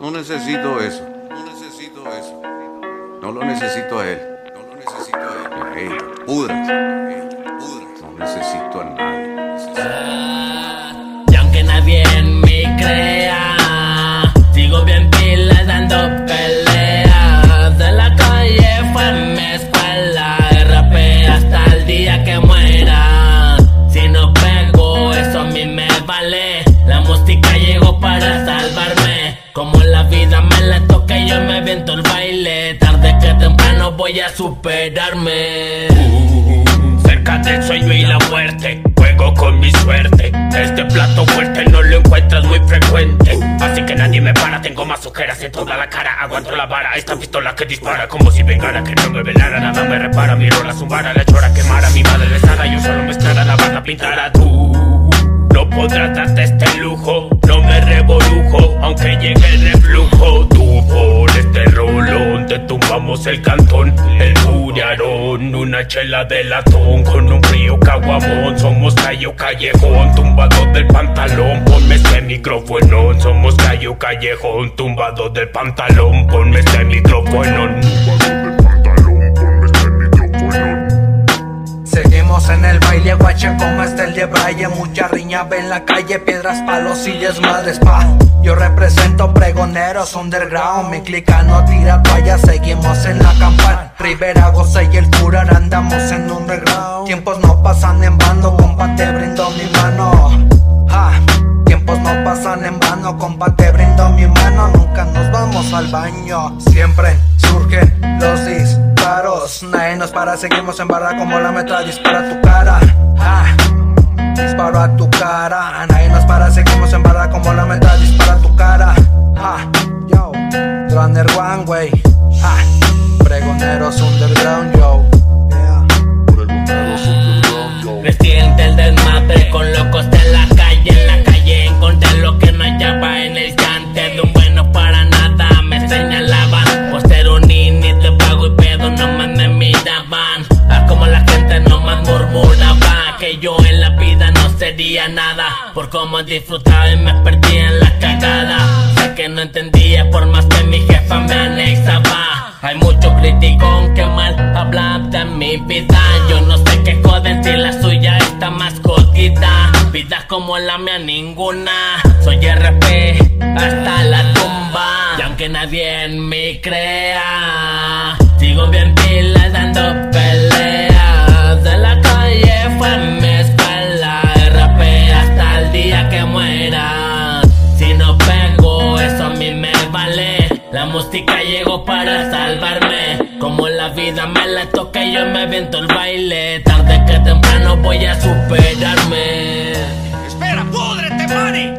No necesito eso. No necesito eso. No lo necesito a él. No lo necesito a él. Hey, pudras. pudras. Superarme. Cerca del sueño y la muerte, juego con mi suerte. Este plato fuerte no lo encuentras muy frecuente. Así que nadie me para, tengo más ojeras en toda la cara. Aguanto la vara, esta pistola que dispara como si vengara que no me velara. Nada me repara, mi rola zumbara, la chora quemara, mi madre besada. Yo solo me estará la banda pintada tú. No podrás darte este lujo, no me revolujo, aunque llegue el reflujo. Tú por este tumbamos el cantón, el curiarón, una chela de latón con un frío caguamón. Somos callo callejón, tumbado del pantalón, ponme este micrófono. Somos callo callejón, tumbado del pantalón, ponme este micrófono. Seguimos en el baile, guache como está el de Braille Mucha riña en la calle, piedras, palos y desmadres, pa Yo represento pregoneros underground Mi clica no tira toalla, seguimos en la campana Rivera, Goza y el cura andamos en underground. Tiempos no pasan en vano, compa te brindo mi mano. Ja, Tiempos no pasan en vano, compa te brindo mi mano. Nunca nos vamos al baño Siempre surgen los disparos. Nadie nos para, seguimos en barra como la metra dispara tu cara. Ja, Disparo a tu cara Runner One Way Ja, Pregoneros Underground, yo. Yeah. Presidente el desmadre con locos de la calle En la calle encontré lo que no hallaba en el cante De un bueno para nada me señalaban. Por ser un nini de pago y pedo no más me miraban. Ah, como la gente no más murmuraba Que yo en la vida no sería nada. Por cómo disfrutaba y me perdí en la cagada. Sé que no entendía por más que mi me anexaba Hay mucho criticón que mal hablan de mi vida. Yo no sé qué joden si la suya está más jodida. Vida como la mía ninguna. Soy RP hasta la tumba. Y aunque nadie en mí crea Sigo bien pila dando peleas De la música llegó para salvarme. Como la vida me la toca y yo me viento el baile. Tarde que temprano voy a superarme. Espera, púdrete, Manny.